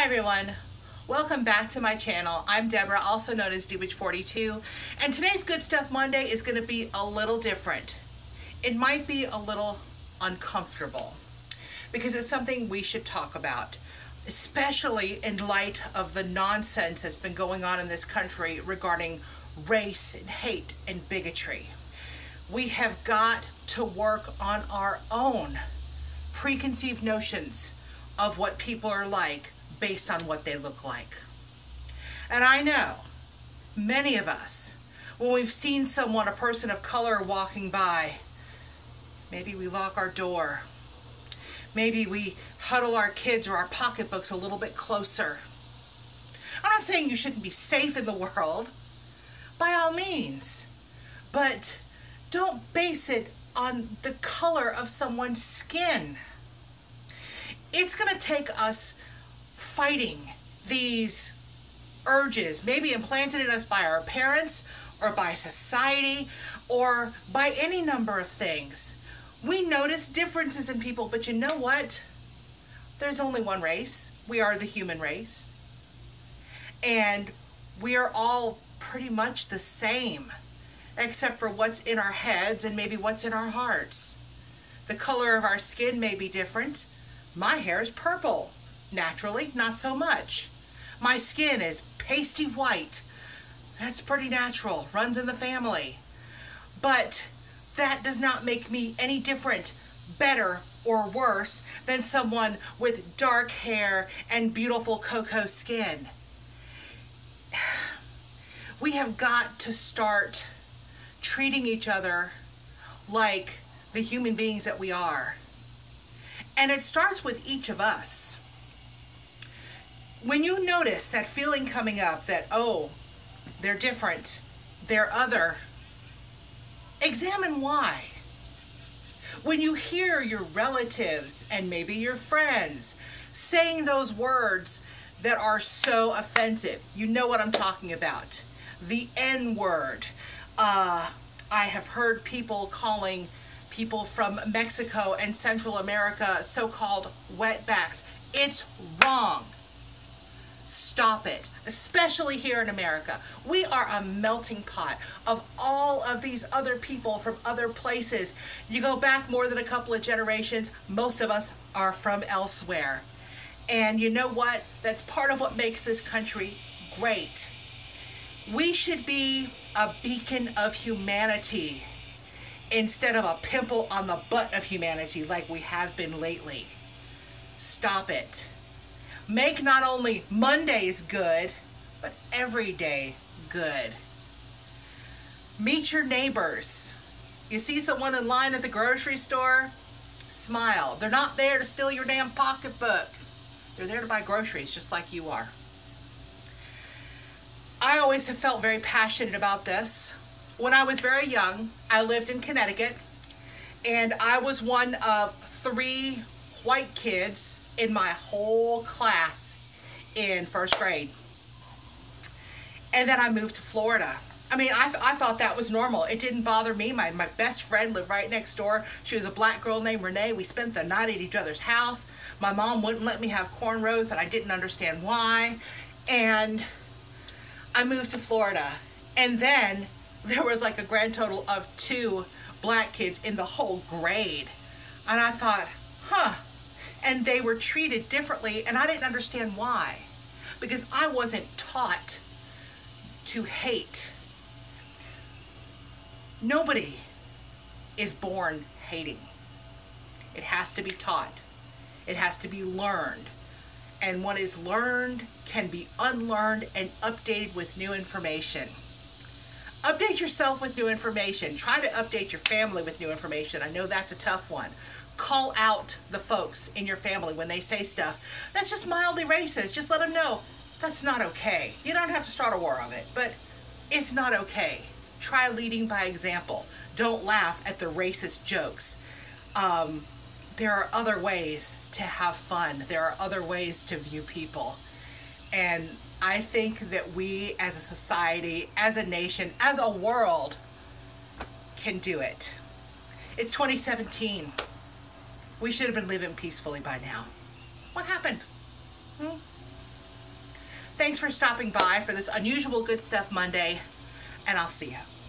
Hi everyone. Welcome back to my channel. I'm Deborah, also known as Dubbage42, and today's Good Stuff Monday is going to be a little different. It might be a little uncomfortable because it's something we should talk about, especially in light of the nonsense that's been going on in this country regarding race and hate and bigotry. We have got to work on our own preconceived notions of what people are like based on what they look like. And I know many of us, when we've seen someone, a person of color walking by, maybe we lock our door. Maybe we huddle our kids or our pocketbooks a little bit closer. I'm not saying you shouldn't be safe in the world, by all means, but don't base it on the color of someone's skin. It's going to take us fighting these urges, maybe implanted in us by our parents or by society or by any number of things. We notice differences in people, but you know what? There's only one race. We are the human race. And we are all pretty much the same, except for what's in our heads and maybe what's in our hearts. The color of our skin may be different. My hair is purple. Naturally, not so much. My skin is pasty white. That's pretty natural, runs in the family. But that does not make me any different, better, or worse than someone with dark hair and beautiful cocoa skin. We have got to start treating each other like the human beings that we are. And it starts with each of us when you notice that feeling coming up that, oh, they're different, they're other, examine why. When you hear your relatives and maybe your friends saying those words that are so offensive, you know what I'm talking about. The N word. Uh, I have heard people calling people from Mexico and Central America so-called wetbacks. It's wrong. Stop it, especially here in America. We are a melting pot of all of these other people from other places. You go back more than a couple of generations, most of us are from elsewhere. And you know what? That's part of what makes this country great. We should be a beacon of humanity instead of a pimple on the butt of humanity like we have been lately. Stop it. Make not only Mondays good, but every day good. Meet your neighbors. You see someone in line at the grocery store? Smile. They're not there to steal your damn pocketbook. They're there to buy groceries just like you are. I always have felt very passionate about this. When I was very young, I lived in Connecticut and I was one of three white kids in my whole class in first grade. And then I moved to Florida. I mean, I, I thought that was normal. It didn't bother me. My, my best friend lived right next door. She was a black girl named Renee. We spent the night at each other's house. My mom wouldn't let me have cornrows, and I didn't understand why. And I moved to Florida. And then there was like a grand total of two black kids in the whole grade. And I thought, huh, and they were treated differently and I didn't understand why because I wasn't taught to hate. Nobody is born hating. It has to be taught. It has to be learned. And what is learned can be unlearned and updated with new information. Update yourself with new information. Try to update your family with new information. I know that's a tough one call out the folks in your family when they say stuff that's just mildly racist. Just let them know that's not okay. You don't have to start a war on it, but it's not okay. Try leading by example. Don't laugh at the racist jokes. Um, there are other ways to have fun. There are other ways to view people. And I think that we as a society, as a nation, as a world can do it. It's 2017. We should have been living peacefully by now. What happened? Hmm? Thanks for stopping by for this unusual Good Stuff Monday, and I'll see you.